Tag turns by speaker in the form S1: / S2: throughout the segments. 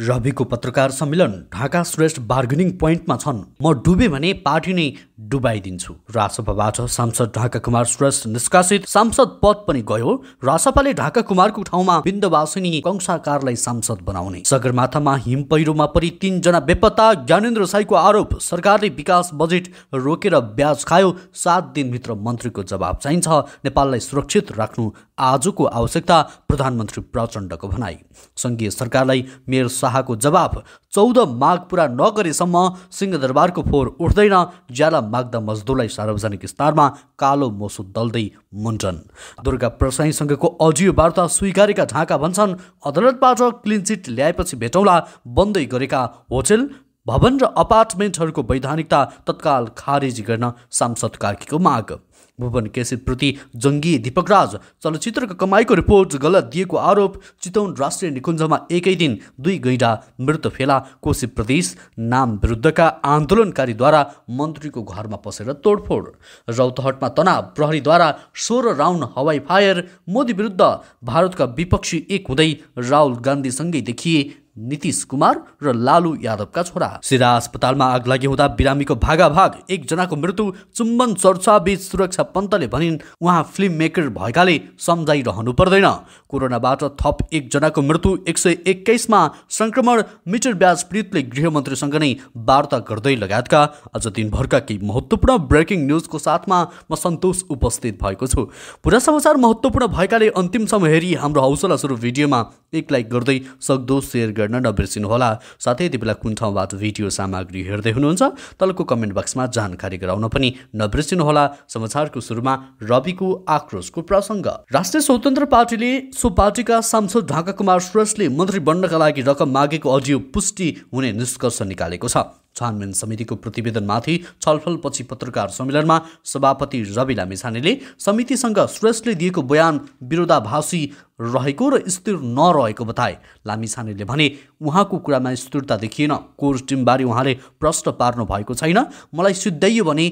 S1: रविको पत्रकार सम्मेलन ढाका श्रेष्ठ बार्गेनिङ पोइन्टमा छन्। म डुबे भने पार्टी नै डुबाइदिन्छु। रासपाबाट सांसद ढाका कुमार श्रेष्ठ निष्कासित सांसद पद पनि गयो। रासपाले ढाका कुमारको ठाउँमा बिन्दवासिनी कंसाकारलाई सांसद बनाउने। सगरमाथामा हिम पहिरोमा परि तीनजना बेपत्ता ज्ञानेन्द्र साईको आरोप। सरकारले विकास बजेट रोकेर ब्याज खायो। सात दिनभित्र मन्त्रीको जवाब चाहिन्छ। नेपाललाई सुरक्षित राख्नु आजको आवश्यकता प्रधानमन्त्री प्रचण्डको भनाई। सङ्घीय सरकारलाई मेयर शाहको जवाब चौध माघ पुरा नगरेसम्म सिंहदरबारको फोहोर उठ्दैन ज्याला माग्दा मजदुरलाई सार्वजनिक स्तरमा कालो मोसो दल्दै मुन्टन दुर्गा प्रसाईसँगको अजियो वार्ता स्वीकारेका ढाका भन्छन् अदालतबाट क्लिन चिट ल्याएपछि भेटौँला बन्दै गरेका होटेल भवन र अपार्टमेन्टहरूको वैधानिकता तत्काल खारेजी गर्न सांसद कार्कीको माग। भुवन केसीप्रति जङ्गी दीपक राज चलचित्रको कमाईको रिपोर्ट गलत दिएको आरोप चितौन राष्ट्रिय निकुञ्जमा एकै दिन दुई गैडा मृत फेला। कोशी प्रदेश नाम विरुद्धका आन्दोलनकारीद्वारा मन्त्रीको घरमा पसेर तोडफोड। रौतहटमा तनाव प्रहरीद्वारा सोह्र राउन्ड हवाई फायर मोदी विरुद्ध भारतका विपक्षी एक हुँदै राहुल गान्धीसँगै देखिए नीतिश कुमार र लालु यादवका छोरा। सिरा अस्पतालमा आग लागि हुँदा बिरामीको भागाभाग एकजनाको मृत्यु चुम्बन चर्चाबीच सुरक्षा पन्तले भनिन् उहाँ फिल्म मेकर भएकाले सम्झाइरहनु पर्दैन। कोरोनाबाट थप एकजनाको मृत्यु एक सय एक्काइसमा सङ्क्रमण मिटर ब्याज पीडितले गृहमन्त्रीसँग नै वार्ता गर्दै लगायतका। अझ दिनभरका केही महत्त्वपूर्ण ब्रेकिङ न्युजको साथमा म सन्तोष उपस्थित भएको छु। पुरा समाचार महत्त्वपूर्ण भएकाले अन्तिमसम्म हेरी हाम्रो हौसला सुरु भिडियोमा एक लाइक गर्दै सक्दो सेयर गर्न नबिर्सिनुहोला। साथै यति बेला कुन ठाउँबाट भिडियो सामग्री हेर्दै हुनुहुन्छ तलको कमेन्ट बक्समा जानकारी गराउन पनि नबिर्सिनुहोला। समाचारको सुरुमा रविको आक्रोशको प्रसङ्ग। राष्ट्रिय स्वतन्त्र पार्टीले सो पार्टीका सांसद ढाका कुमार श्रेष्ठले मन्त्री बन्नका लागि रकम मागेको अडियो पुष्टि हुने निष्कर्ष निकालेको छ। छानबिन समितिको प्रतिवेदनमाथि छलफलपछि पत्रकार सम्मेलनमा सभापति रवि लामिछानेले समितिसँग श्रेष्ठले दिएको बयान विरोधाभासी रहेको र स्थिर नरहेको बताए। लामिछानेले भने उहाँको कुरामा स्थिरता देखिएन। कोर टिमबारे उहाँले प्रश्न पार्नु भएको छैन। मलाई सिद्धाइयो भने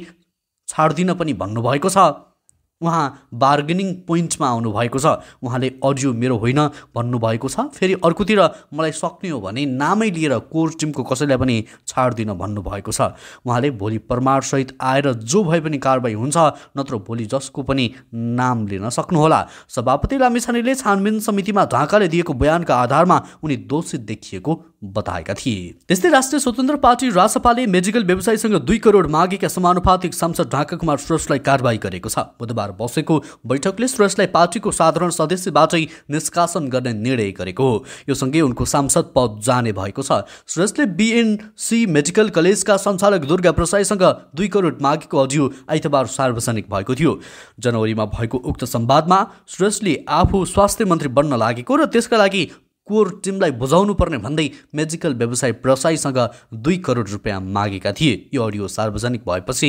S1: छाड्दिन पनि भन्नुभएको छ। उहाँ बार्गेनिङ पोइन्टमा आउनुभएको छ। उहाँले अडियो मेरो होइन भन्नुभएको छ। फेरि अर्कोतिर मलाई सक्ने हो भने नामै लिएर कोर टिमको कसैलाई पनि छाड्दिन भन्नुभएको छ। उहाँले भोलि प्रमाणसहित आएर जो भए पनि कारवाही हुन्छ नत्र भोलि जसको पनि नाम लिन सक्नुहोला। सभापति लामिछानेले छानबिन समितिमा ढाकाले दिएको बयानका आधारमा उनी दोषी देखिएको बताएका थिए। त्यस्तै राष्ट्रिय स्वतन्त्र पार्टी रासपाले मेडिकल व्यवसायीसँग दुई करोड मागेका समानुपातिक सांसद ढाका कुमार श्रेष्ठलाई कारवाही गरेको छ। बुधबार बसेको बैठकले श्रेष्ठलाई पार्टीको साधारण सदस्यबाटै निष्कासन गर्ने निर्णय गरेको हो। यो सँगै उनको सांसद पद जाने भएको छ। श्रेष्ठले बिएनसी मेडिकल कलेजका सञ्चालक दुर्गा प्रसाईसँग दुई करोड मागेको अडियो आइतबार सार्वजनिक भएको थियो। जनवरीमा भएको उक्त संवादमा श्रेष्ठले आफू स्वास्थ्य मन्त्री बन्न लागेको र त्यसका लागि कोर टिमलाई बुझाउनु पर्ने भन्दै मेडिकल व्यवसाय प्रसाईसँग दुई करोड रुपियाँ मागेका थिए। यो अडियो सार्वजनिक भएपछि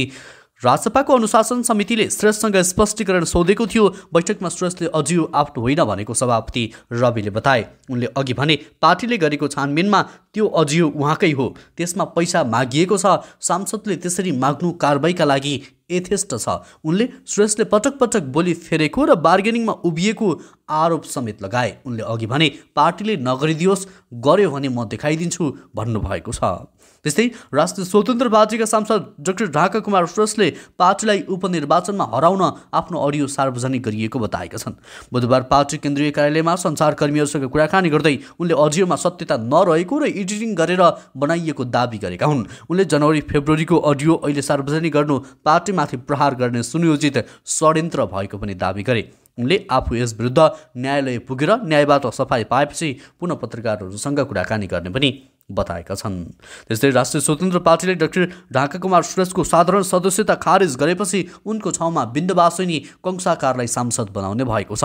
S1: राजसभाको अनुशासन समितिले श्रेष्ठसँग स्पष्टीकरण सोधेको थियो। बैठकमा श्रेष्ठले अजियो आफ्नो होइन भनेको सभापति रविले बताए। उनले अघि भने पार्टीले गरेको छानबिनमा त्यो अजियो उहाँकै हो। त्यसमा पैसा मागिएको छ। सांसदले त्यसरी माग्नु कारवाहीका लागि यथेष्ट छ। उनले श्रेष्ठले पटक पटक बोली फेरेको र बार्गेनिङमा उभिएको आरोप समेत लगाए। उनले अघि भने पार्टीले नगरिदियोस् गर्यो भने म देखाइदिन्छु भन्नुभएको छ। त्यस्तै राष्ट्रिय स्वतन्त्र पार्टीका सांसद डाक्टर ढाका कुमार श्रेष्ठले पार्टीलाई उपनिर्वाचनमा हराउन आफ्नो अडियो सार्वजनिक गरिएको बताएका छन्। बुधबार पार्टी केन्द्रीय कार्यालयमा सञ्चारकर्मीहरूसँग कुराकानी गर्दै उनले अडियोमा सत्यता नरहेको र एडिटिङ गरेर बनाइएको दावी गरेका हुन्। उनले जनवरी फेब्रुअरीको अडियो अहिले सार्वजनिक गर्नु पार्टीमाथि प्रहार गर्ने सुनियोजित षड्यन्त्र भएको पनि दावी गरे। उनले आफू यस विरुद्ध न्यायालय पुगेर न्यायबाट सफाई पाएपछि पुनः पत्रकारहरूसँग कुराकानी गर्ने पनि बताएका छन्। त्यस्तै राष्ट्रिय स्वतन्त्र पार्टीले डाक्टर ढाका कुमार श्रेष्ठको साधारण सदस्यता खारेज गरेपछि उनको ठाउँमा बिन्दवासिनी कंसाकारलाई सांसद बनाउने भएको छ।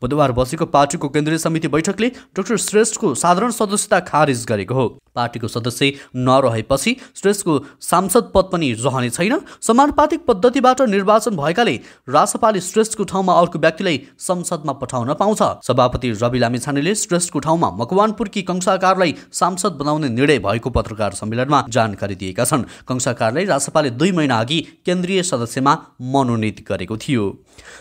S1: बुधबार बसेको पार्टीको केन्द्रीय समिति बैठकले डाक्टर श्रेष्ठको साधारण सदस्यता खारेज गरेको हो। पार्टीको सदस्य नरहेपछि श्रेष्ठको सांसद पद पनि रहने छैन। समानुपातिक पद्धतिबाट निर्वाचन भएकाले रासपाले श्रेष्ठको ठाउँमा अर्को व्यक्तिलाई संसदमा पठाउन पाउँछ। सभापति रवि लामिछानेले श्रेष्ठको ठाउँमा मकवानपुरकी कंसाकारलाई सांसद बनाउन बनाउने निर्णय भएको पत्रकार सम्मेलनमा जानकारी दिएका छन्। कंसाकारलाई राजसपाले दुई महिना अघि केन्द्रीय सदस्यमा मनोनित गरेको थियो।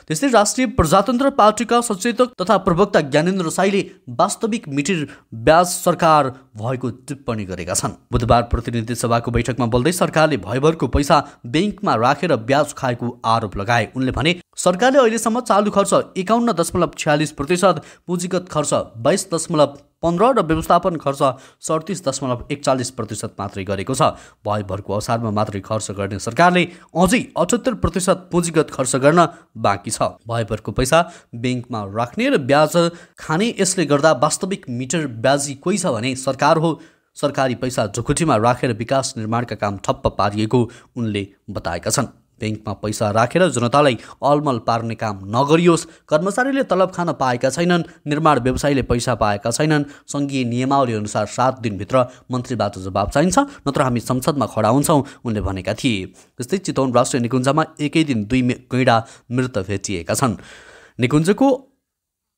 S1: त्यस्तै राष्ट्रिय प्रजातन्त्र पार्टीका सचेतक तथा प्रवक्ता ज्ञानेन्द्र साईले वास्तविक मिटिर ब्याज सरकार भएको टिप्पणी गरेका छन्। बुधबार प्रतिनिधि सभाको बैठकमा बोल्दै सरकारले भयभरको पैसा ब्याङ्कमा राखेर ब्याज खाएको आरोप लगाए। उनले भने सरकारले अहिलेसम्म चालु खर्च एकाउन्न दशमलव छ्यालिस प्रतिशत पुँजीगत खर्च बाइस दशमलव पन्ध्र र व्यवस्थापन खर्च सडतिस दशमलव एकचालिस प्रतिशत मात्रै गरेको छ। भयभरको असारमा मात्रै खर्च गर्ने सरकारले अझै अठहत्तर प्रतिशत पुँजीगत खर्च गर्न बाँकी छ। भयभरको पैसा ब्याङ्कमा राख्ने र ब्याज खाने यसले गर्दा वास्तविक मिटर ब्याजी कोही छ भने सरकार हो। सरकारी पैसा झुकुटीमा राखेर विकास निर्माणका काम ठप्प पारिएको उनले बताएका छन्। ब्याङ्कमा पैसा राखेर जनतालाई अलमल पार्ने काम नगरियोस्। कर्मचारीले तलब खान पाएका छैनन् निर्माण व्यवसायीले पैसा पाएका छैनन्। सङ्घीय नियमावली अनुसार सात दिनभित्र मन्त्रीबाट जवाब चाहिन्छ नत्र हामी संसदमा खडा हुन्छौँ उनले भनेका थिए। त्यस्तै चितवन राष्ट्रिय निकुञ्जमा एकै दिन दुई गैँडा मृत भेटिएका छन्। निकुञ्जको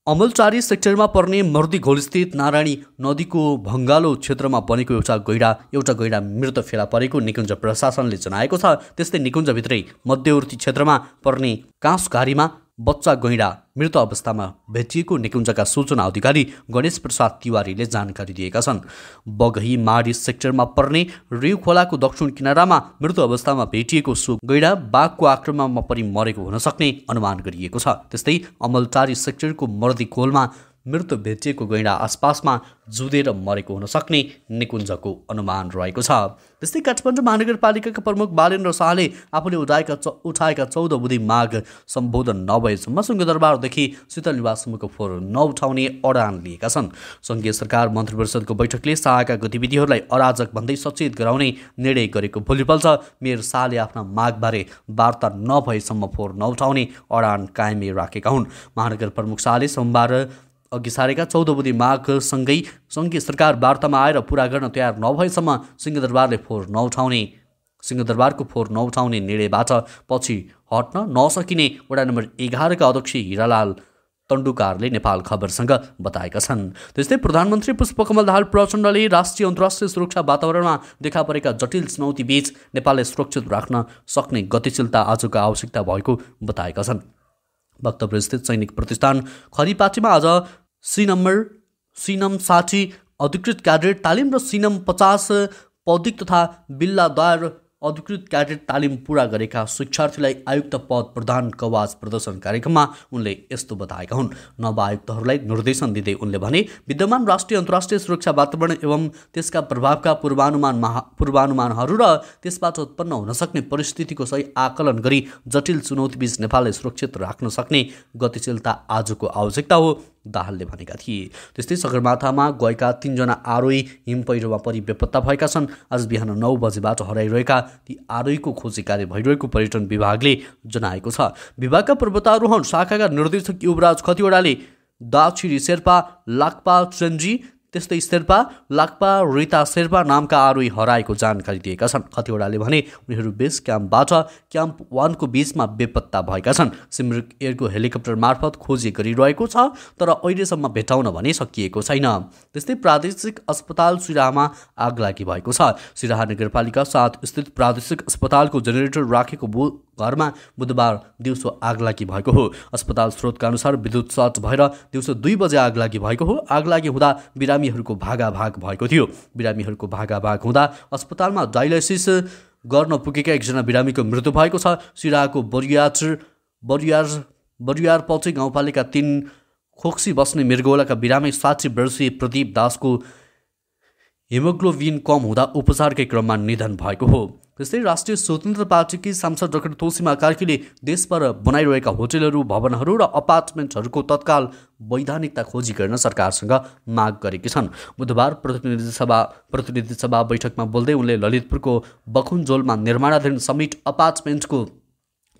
S1: अमलचारी सेक्टरमा पर्ने मर्दी घोलस्थित नारायणी नदीको भङ्गालो क्षेत्रमा बनेको एउटा गैडा एउटा गैडा मृत फेला परेको निकुञ्ज प्रशासनले जनाएको छ। त्यस्तै निकुञ्जभित्रै मध्यवर्ती क्षेत्रमा पर्ने काँसघारीमा बच्चा गैँडा मृत अवस्थामा भेटिएको निकुञ्जका सूचना अधिकारी गणेश प्रसाद तिवारीले जानकारी दिएका छन्। बगही माडी सेक्टरमा पर्ने रिउ खोलाको दक्षिण किनारामा मृत अवस्थामा भेटिएको सो गैडा बाघको आक्रमणमा परि मरेको हुन सक्ने अनुमान गरिएको छ। त्यस्तै अमलटारी सेक्टरको मर्दी खोलमा मृत भेटिएको गैँडा आसपासमा जुधेर मरेको हुन सक्ने निकुञ्जको अनुमान रहेको छ। त्यस्तै काठमाडौँ महानगरपालिकाका प्रमुख बालेन्द्र शाहले आफूले उठाएका च उठाएका चौध बुधि माग सम्बोधन नभएसम्म सिंहदरबारदेखि शीतल निवाससम्मको फोहोर नउठाउने अडान लिएका छन्। सङ्घीय सरकार मन्त्री परिषदको बैठकले शाहका गतिविधिहरूलाई अराजक भन्दै सचेत गराउने निर्णय गरेको भोलिपल्ट मेयर शाहले आफ्ना मागबारे वार्ता नभएसम्म फोहोर नउठाउने अडान कायमै राखेका हुन्। महानगर प्रमुख शाहले सोमबार अघि सारेका चौध बुधे माघसँगै सङ्घीय सरकार वार्तामा आएर पुरा गर्न तयार नभएसम्म सिंहदरबारले फोहोर नउठाउने सिंहदरबारको फोहोर नउठाउने निर्णयबाट पछि हट्न नसकिने वडा नम्बर एघारका अध्यक्ष हिरालाल तन्डुकारले नेपाल खबरसँग बताएका छन्। त्यस्तै प्रधानमन्त्री पुष्पकमल दाहाल प्रचण्डले राष्ट्रिय अन्तर्राष्ट्रिय सुरक्षा वातावरणमा देखा परेका जटिल चुनौतीबीच नेपाललाई सुरक्षित राख्न सक्ने गतिशीलता आजको आवश्यकता भएको बताएका छन्। भक्तपुरस्थित सैनिक प्रतिष्ठान खरिपाटीमा आज सी नम्बर सिनम साठी अधिकृत क्याडेट तालिम र सिनम पचास पौधिक तथा बिल्लाद्वार अधिकृत क्याडेट तालिम पुरा गरेका शिक्षार्थीलाई आयुक्त पद प्रदान कवाज प्रदर्शन कार्यक्रममा उनले यस्तो बताएका हुन्। नव आयुक्तहरूलाई निर्देशन दिँदै उनले भने विद्यमान राष्ट्रिय अन्तर्राष्ट्रिय सुरक्षा वातावरण एवं त्यसका प्रभावका पूर्वानुमान महा पूर्वानुमानहरू र त्यसबाट उत्पन्न हुन सक्ने परिस्थितिको सही आकलन गरी जटिल चुनौतीबीच नेपाललाई सुरक्षित राख्न सक्ने गतिशीलता आजको आवश्यकता हो। दाहालले भनेका थिए। त्यस्तै सगरमाथामा गएका तिनजना आरोही हिम पहिरोमा परि बेपत्ता भएका छन्। आज बिहान नौ बजेबाट हराइरहेका ती आरोहीको खोजी कार्य भइरहेको पर्यटन विभागले जनाएको छ। विभागका पर्वतारोहण शाखाका निर्देशक युवराज खतिवडाले दाछिरी शेर्पा लाक्पा चन्जी त्यस्तै शेर्पा लाक्पा रिता शेर्पा नामका आरोही हराएको जानकारी दिएका छन्। कतिवटाले भने उनीहरू बेस क्याम्पबाट क्याम्प वानको बिचमा बेपत्ता भएका छन्। सिमरिक एयरको हेलिकप्टर मार्फत खोजी गरिरहेको छ तर अहिलेसम्म भेटाउन भने सकिएको छैन। त्यस्तै प्रादेशिक अस्पताल सिराहामा आग लागि भएको छ। सिराहा नगरपालिका साथ स्थित प्रादेशिक अस्पतालको जेनेरेटर राखेको घरमा बुधबार दिउँसो आगलागी भएको हो। अस्पताल स्रोतका अनुसार विद्युत सर्ट भएर दिउँसो दुई बजे आगलागी भएको हो। आगलागी हुँदा बिरामीहरूको भागाभाग भएको थियो। बिरामीहरूको भागाभाग हुँदा अस्पतालमा डायलाइसिस गर्न पुगेका एकजना बिरामीको मृत्यु भएको छ। सिराहाको बरियार बरियार बरियारपछि गाउँपालिका तिन खोक्सी बस्ने मृगौलाका बिरामी साठी वर्षीय प्रदीप दासको हिमोग्लोबिन कम हुँदा उपचारकै क्रममा निधन भएको हो। त्यस्तै राष्ट्रिय स्वतन्त्र पार्टीकी सांसद डाक्टर तोसिमा कार्कीले देशभर बनाइरहेका होटेलहरू भवनहरू र अपार्टमेन्टहरूको तत्काल वैधानिकता खोजी गर्न सरकारसँग माग गरेकी छन्। बुधबार प्रतिनिधि सभा प्रतिनिधि सभा बैठकमा बोल्दै उनले ललितपुरको बखुनजोलमा निर्माणाधीन समिट अपार्टमेन्टको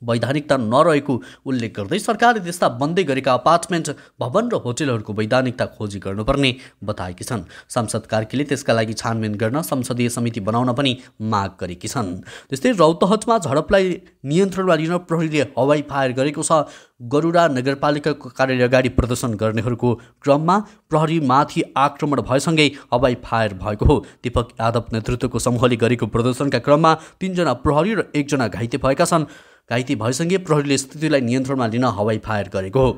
S1: वैधानिकता नरहेको उल्लेख गर्दै सरकारले त्यस्ता बन्दै गरेका अपार्टमेन्ट भवन र होटेलहरूको वैधानिकता खोजी गर्नुपर्ने बताएकी छन्। सांसद कार्कीले त्यसका लागि छानबिन गर्न संसदीय समिति बनाउन पनि माग गरेकी छन्। त्यस्तै रौतहटमा झडपलाई नियन्त्रणमा लिन प्रहरीले हवाई फायर गरेको छ। गरुडा नगरपालिकाको कार्यालय अगाडि प्रदर्शन गर्नेहरूको क्रममा प्रहरीमाथि आक्रमण भएसँगै हवाई फायर भएको हो। दीपक यादव नेतृत्वको समूहले गरेको प्रदर्शनका क्रममा तिनजना प्रहरी र एकजना घाइते भएका छन्। घाइते भएसँगै प्रहरीले स्थितिलाई नियन्त्रणमा लिन हवाई फायर गरेको हो।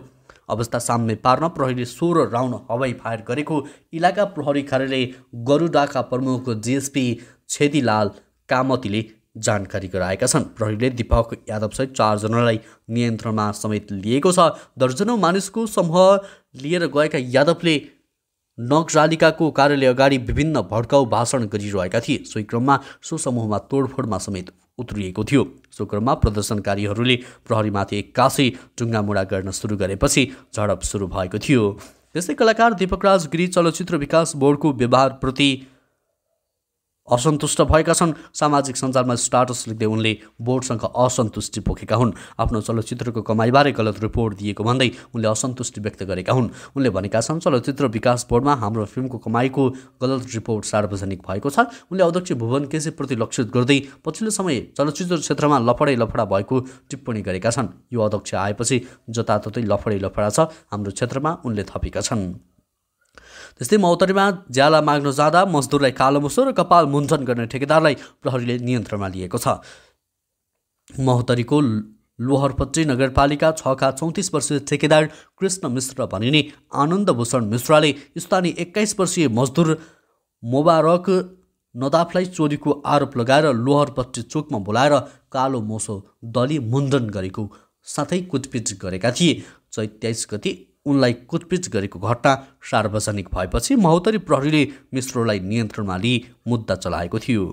S1: अवस्था साम्य पार्न प्रहरीले सोह्र राउन्ड हवाई फायर गरेको इलाका प्रहरी कार्यालय गरुडाका प्रमुख जिएसपी छेदीलाल कामतीले जानकारी गराएका छन्। प्रहरीले दिपक यादवसहित चारजनालाई नियन्त्रणमा समेत लिएको छ। दर्जनौँ मानिसको समूह लिएर गएका यादवले नगरालिकाको कार्यालय अगाडि विभिन्न भड्काउ भाषण गरिरहेका थिए। सोही क्रममा सो समूहमा तोडफोडमा समेत उत्रिएको थियो। सो क्रममा प्रदर्शनकारीहरूले प्रहरीमाथि एक्कासी ढुङ्गामुढा गर्न सुरु गरेपछि झडप सुरु भएको थियो। त्यस्तै कलाकार दीपकराज गिरी चलचित्र विकास बोर्डको व्यवहारप्रति असन्तुष्ट भएका छन्। सामाजिक सञ्जालमा स्टाटस लेख्दै उनले बोर्डसँग असन्तुष्टि पोखेका हुन्। आफ्नो चलचित्रको कमाइबारे गलत रिपोर्ट दिएको भन्दै उनले असन्तुष्टि व्यक्त गरेका हुन्। उनले भनेका छन् चलचित्र विकास बोर्डमा हाम्रो फिल्मको कमाइको गलत रिपोर्ट सार्वजनिक भएको छ। उनले अध्यक्ष भुवन केसीप्रति लक्षित गर्दै पछिल्लो समय चलचित्र क्षेत्रमा लफडै लफडा भएको टिप्पणी गरेका छन्। यो अध्यक्ष आएपछि जताततै लफडै लफडा छ। हाम्रो क्षेत्रमा उनले थपेका छन्। त्यस्तै मौतरीमा ज्याला माग्न जाँदा मजदुरलाई कालो मुसो र कपाल मुन्चन गर्ने ठेकेदारलाई प्रहरीले नियन्त्रणमा लिएको छ। महोत्तरीको लोहरपट्टी नगरपालिका छका चौतिस वर्षीय ठेकेदार कृष्ण मिश्र भनिने आनन्द भूषण मिश्राले स्थानीय एक्काइस वर्षीय मजदुर मोबारक नदाफलाई चोरीको आरोप लगाएर लोहरपट्टी चोकमा बोलाएर कालो मोसो दली मुण्डन गरेको साथै कुटपिट गरेका थिए। चैत तेइस गति उनलाई कुटपिच गरेको घटना सार्वजनिक भएपछि महोत्तरी प्रहरीले मिश्रोलाई नियन्त्रणमा लिई मुद्दा चलाएको थियो।